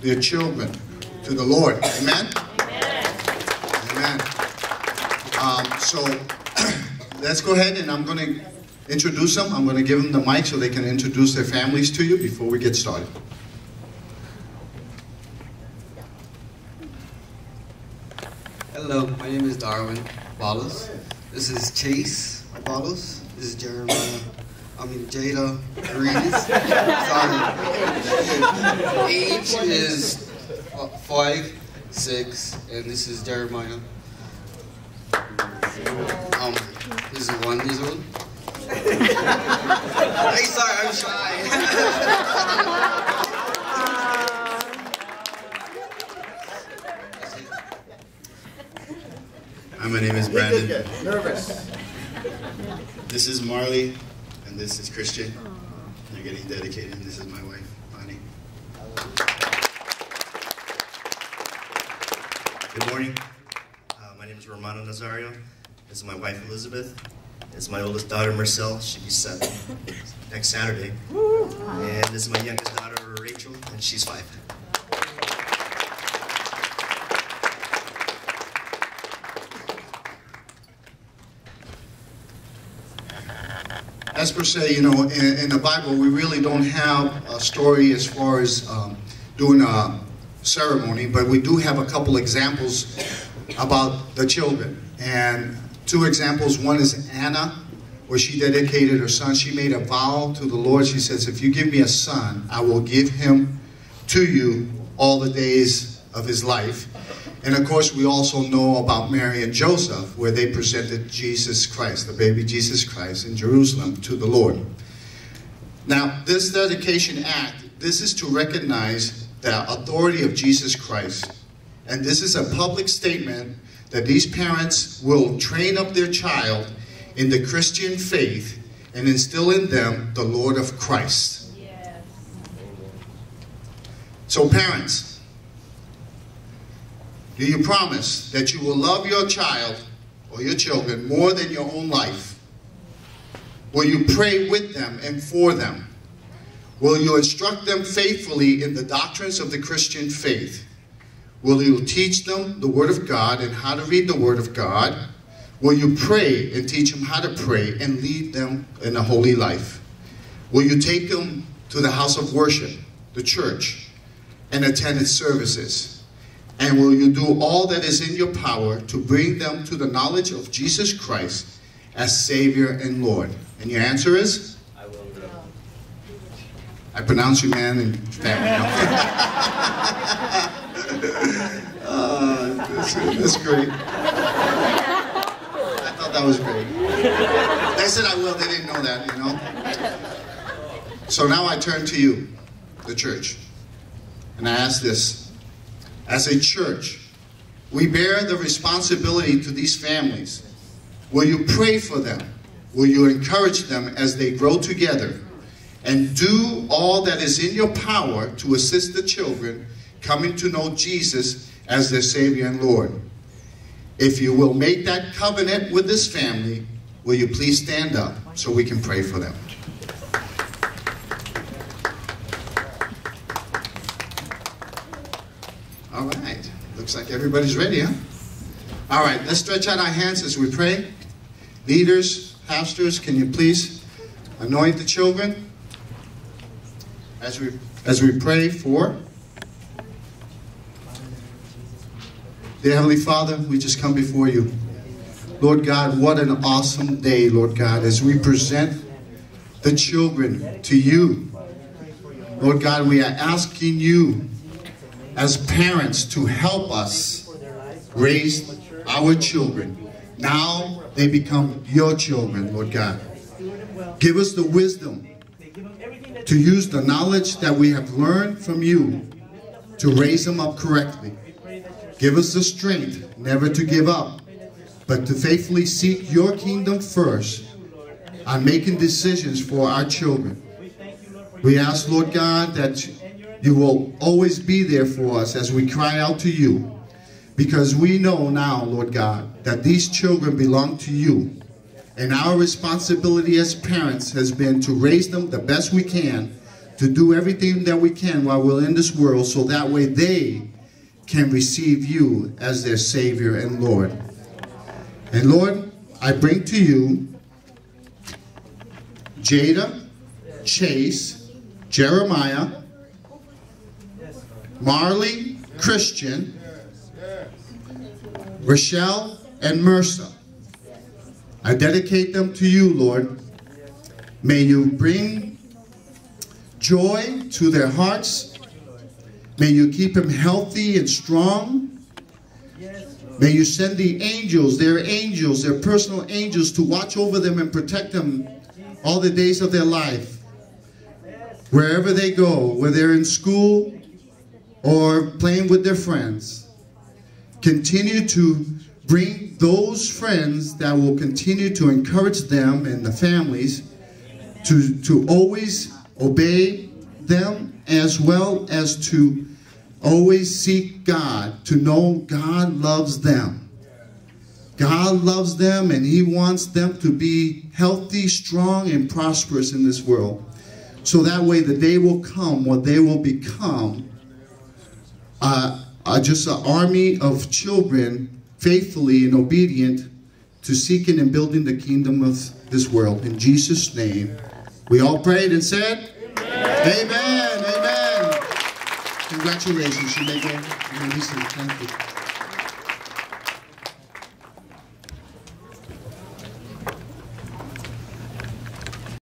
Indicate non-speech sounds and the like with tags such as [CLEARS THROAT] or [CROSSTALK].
their children to the Lord. Amen? Amen. Um, so [CLEARS THROAT] let's go ahead and I'm going to introduce them. I'm going to give them the mic so they can introduce their families to you before we get started. Hello, my name is Darwin Wallace. This is Chase Wallace. This is Jeremiah. I mean Jada Reed. Sorry. Age is uh, five, six, and this is Jeremiah. Um, this is one years old. hey, sorry, I'm shy. Hi, my name is Brandon. Nervous. This is Marley, and this is Christian. They're getting dedicated, and this is my wife, Bonnie. Good morning. Uh, my name is Romano Nazario. This is my wife, Elizabeth. This is my oldest daughter, Marcel. She'll be seven next Saturday. And this is my youngest daughter, Rachel, and she's five. As per se, you know, in, in the Bible, we really don't have a story as far as um, doing a ceremony, but we do have a couple examples about the children. And two examples, one is Hannah, where she dedicated her son. She made a vow to the Lord. She says, if you give me a son, I will give him to you all the days of his life. And of course, we also know about Mary and Joseph, where they presented Jesus Christ, the baby Jesus Christ, in Jerusalem to the Lord. Now, this dedication act, this is to recognize the authority of Jesus Christ. And this is a public statement that these parents will train up their child in the Christian faith and instill in them the Lord of Christ. Yes. So, parents, do you promise that you will love your child or your children more than your own life? Will you pray with them and for them? Will you instruct them faithfully in the doctrines of the Christian faith? Will you teach them the Word of God and how to read the Word of God? Will you pray and teach them how to pray and lead them in a holy life? Will you take them to the house of worship, the church, and attend its services? And will you do all that is in your power to bring them to the knowledge of Jesus Christ as Savior and Lord? And your answer is? I will. Do. I pronounce you man and family. uh, that's, that's great. I thought that was great. They said I will, they didn't know that, you know? So now I turn to you, the church, and I ask this. As a church, we bear the responsibility to these families. Will you pray for them? Will you encourage them as they grow together? And do all that is in your power to assist the children coming to know Jesus as their Savior and Lord. If you will make that covenant with this family, will you please stand up so we can pray for them? All right. Looks like everybody's ready, huh? All right, let's stretch out our hands as we pray. Leaders, pastors, can you please anoint the children as we as we pray for Dear Heavenly Father, we just come before you. Lord God, what an awesome day, Lord God, as we present the children to you. Lord God, we are asking you as parents to help us raise our children. Now they become your children, Lord God. Give us the wisdom to use the knowledge that we have learned from you to raise them up correctly. Give us the strength never to give up, but to faithfully seek your kingdom first on making decisions for our children. We ask, Lord God, that you will always be there for us as we cry out to you. Because we know now, Lord God, that these children belong to you. And our responsibility as parents has been to raise them the best we can to do everything that we can while we're in this world so that way they can receive you as their Savior and Lord. And Lord, I bring to you Jada, Chase, Jeremiah, Marley, Christian, Rochelle, and Mercer. I dedicate them to you, Lord. May you bring joy to their hearts. May you keep them healthy and strong. May you send the angels, their angels, their personal angels, to watch over them and protect them all the days of their life. Wherever they go, whether they're in school or playing with their friends, continue to bring those friends that will continue to encourage them and the families to, to always obey them as well as to always seek God, to know God loves them. God loves them and He wants them to be healthy, strong, and prosperous in this world. So that way the day will come when they will become uh, just an army of children faithfully and obedient to seeking and building the kingdom of this world. In Jesus' name, we all prayed and said, Amen. Amen. Amen. Congratulations. You may go. Thank you.